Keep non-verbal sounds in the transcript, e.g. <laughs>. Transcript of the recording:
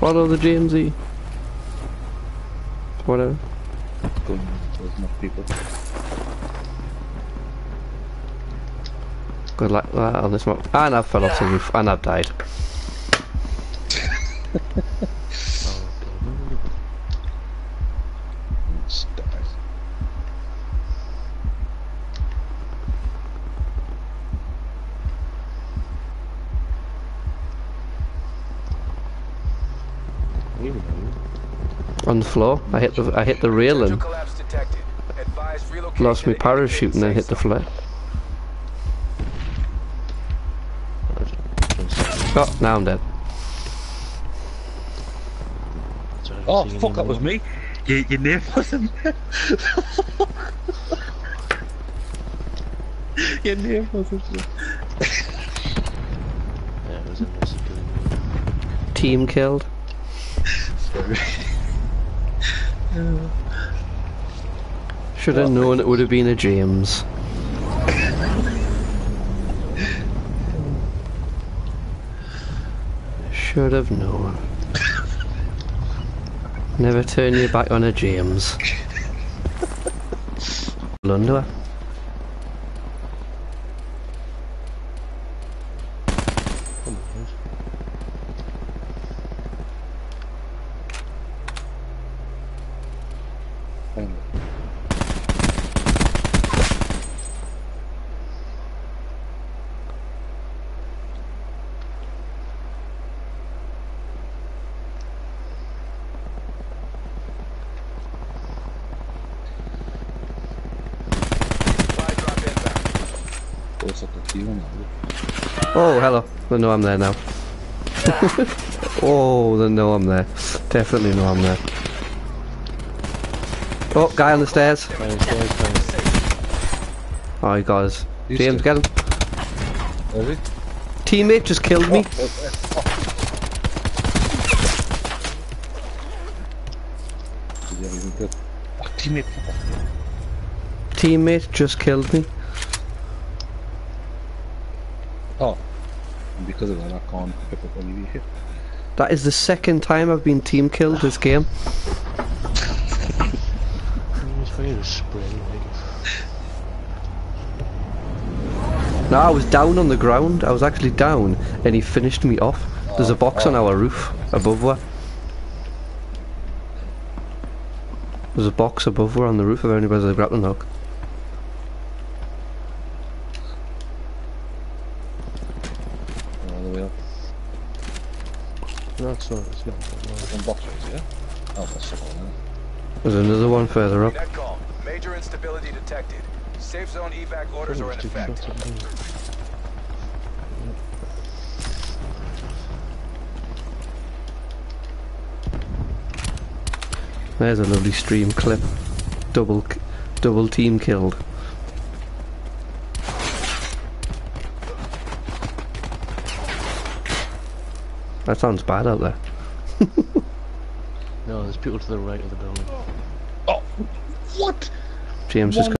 Follow the Jamesy. Whatever. Going there's enough people. Good luck uh, on this one. And I've fell off the roof and I've died. <laughs> On the floor. I hit the I hit the railing. collapse detected. Advise relocation Lost my parachute and then hit the indicated floor. Oh, now I'm dead. Oh fuck, that was me. Your, your name wasn't <laughs> there. your name wasn't there. Yeah, it was in this. Team killed. Sorry. Should have known it would have been a James. Should have known. Never turn your back on a James. Hang Oh, hello. They know I'm there now. <laughs> oh, they know I'm there. Definitely know I'm there. Oh, guy on the stairs. Oh, he got us. He's James, get him. Is he? Teammate just killed me. Oh, oh, oh. Did you have anything good? Oh, teammate. Teammate just killed me. Oh. Because of that, I can't pick up any of you. That is the second time I've been team killed this game. It's very a spray, like. No, I was down on the ground. I was actually down, and he finished me off. There's a box on our roof above where. There's a box above where on the roof of anybody's a grappling hook. All the way up. No, it's not. It's not. One box right here. Oh, that's the one. There's another one further up. Major instability detected. Safe zone evac orders are in effect. There's a lovely stream clip. Double, double team killed. That sounds bad out there. <laughs> No, there's people to the right of the building. Oh, what? James just